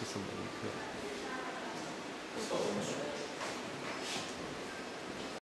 是什么一个